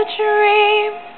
The dream.